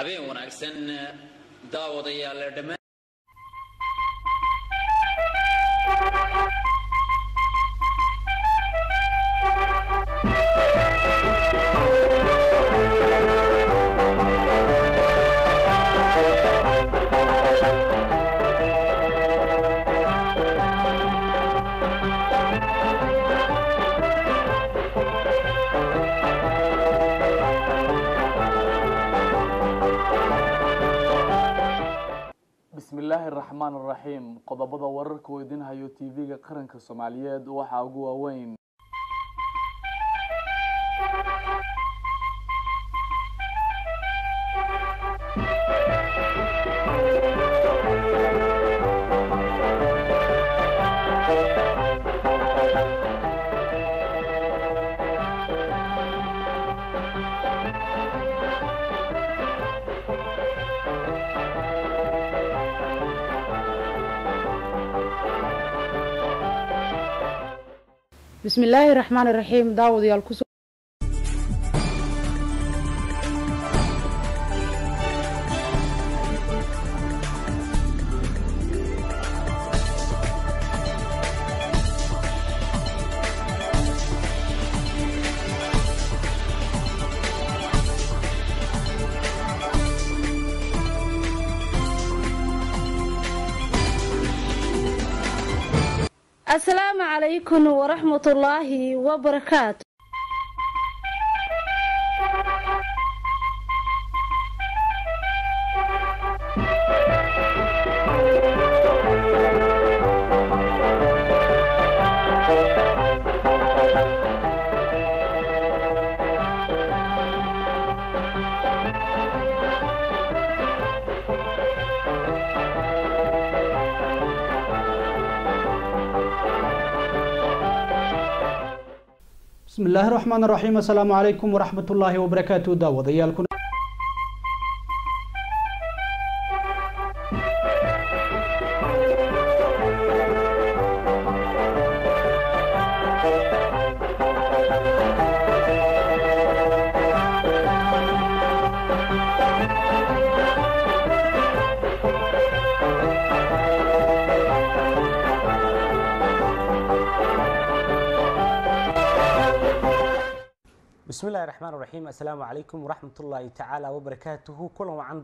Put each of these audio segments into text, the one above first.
habeen wanaagsan daawadayaal dhammaan bismillaahi raxmaan raxiim qodobada wararka oo idin hayo tv-ga qaranka soomaaliyeed waxaa ugu waaweyn bismillaahi raxmaani raxiim daawadayaal ku soo asalaamu calaykum waraxmatullaahi wabarakaatu bismi illaahi raxmaan raxiim assalaamu calaykum waraxmat ullaahi wabarakaatu daawadayaal بسم الله الرحمن الرحيم السلام عليكم ورحمة الله تعالى وبركاته كل وعن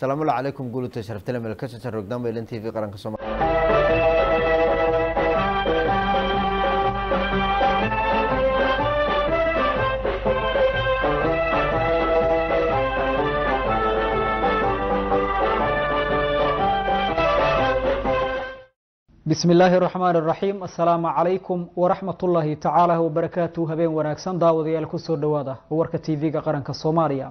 asalaamu alla calaykum guulita sharaftale meel ka sosan rogdaan baylan t v qaranka soomaliya bismi illaahi raxmaan raxiim assalaamu calaykum waraxmat ullaahi tacaala wabarakaatu habeen wanaagsan daawadayaal ku soo dhowaada warka t v-ga qaranka soomaaliya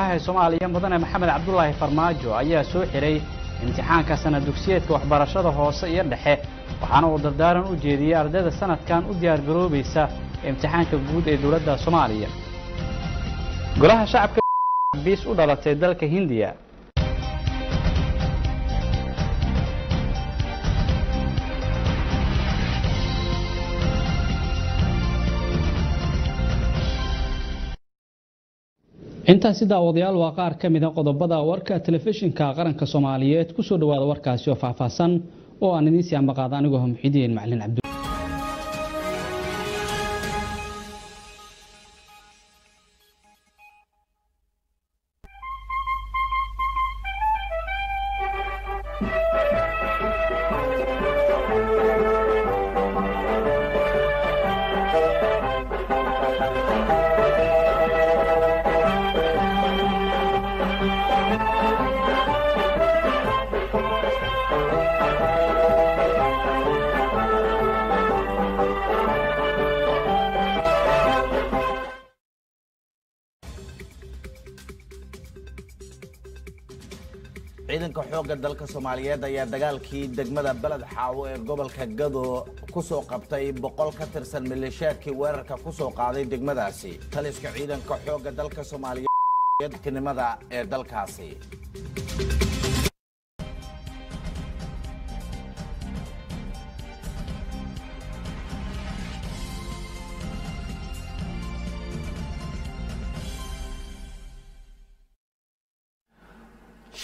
ah ee soomaaliya mudane maxamed cabdulaahi farmaajo ayaa soo xiray imtixaanka sana dugsiyeedka waxbarashada hoose iyo dhexe waxaana uu dardaaran u jeediyey ardayda sanadkan u diyaargaroobaysa imtixaanka guud ee dowladda soomaaliya golaha shacabka biis u dhalatay dalka hindiya intaasi daawadayaal waa qaar ka mida qodobada warka telefishinka qaranka soomaaliyeed ku soo dhawaada warkaasi oo faahfaahsan oo aan idiin sii ambaqaada anigoo muxidiin macalin cabdi ciidanka xoogga dalka soomaaliyeed ayaa dagaalkii degmada beled xaawo ee gobolka gado ku soo qabtay boqol ka tirsan maleeshiyaadkii weerarka ku soo qaaday degmadaasi. Taliska ciidanka xoogga dalka soomaaliyeed kinimada ee dalkaasi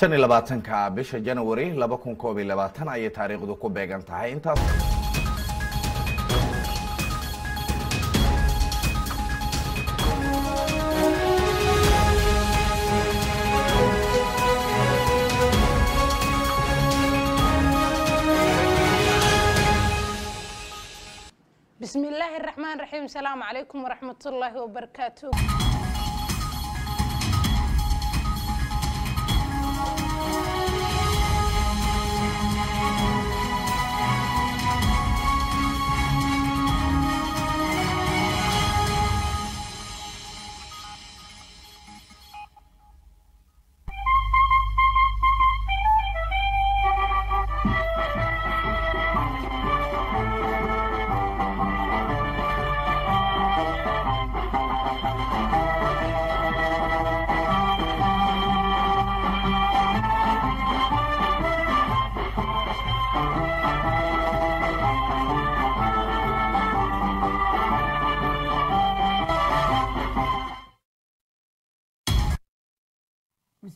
shan iyo labaatanka bisha janawari laba kun koob iyo labaatan ayay taariikhdu ku beegan tahay. Intaas bismi illaahi araxmaan raxiim asalaamu calaykum waraxmatullaahi wabarakaatu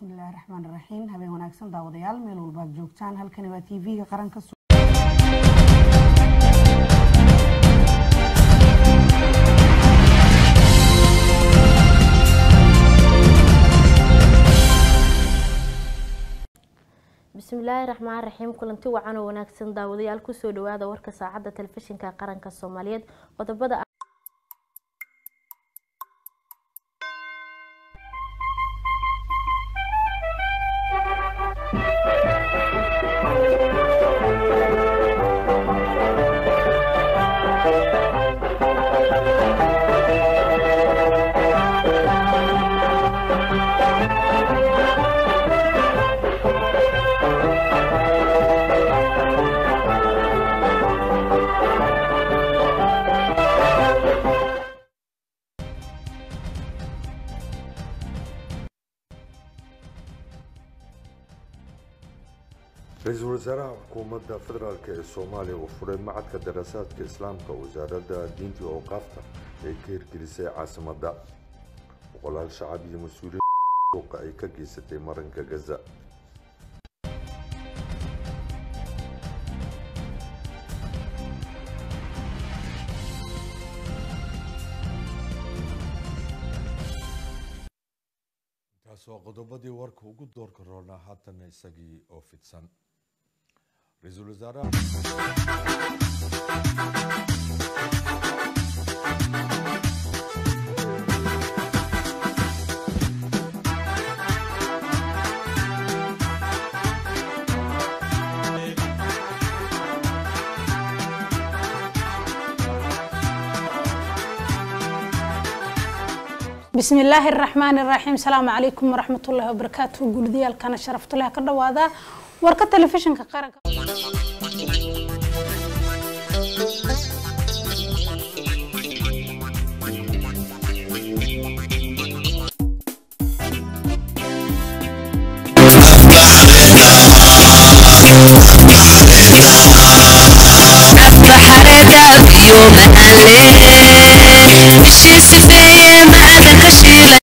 bismillahi raxmaan raxiim habeen wanaagsan daawadayaal meel walbaad joogtaan. Halkani waa t v-ga qaranka bismillaahi raxmaan raxiim kulanti wacan oo wanaagsan daawadayaal ku soo dhawaada warka saacadda telefishinka qaranka soomaaliyeed. Qodobada ra'iisul wasaaraha xukuumadda federaalk ee soomaaliya uu furay macadka daraasaadka islaamka wasaaradda diinta iyo awqaafta ee ka hirgelisay caasimadda boqolaal shacab iyo mas'uuliyiin suuqa ay ka geysatay maranka gaza waa qodobadii warka ugu doorka roona haatana isagii oo fidsan ra-iisul wasaaraha بسم الله الرحمن الرحيم السلام عليكم ورحمة الله وبركاته قلديال كان شرفت لها كدوادا وركة تلفزيون كقرن يوم قلت مشيت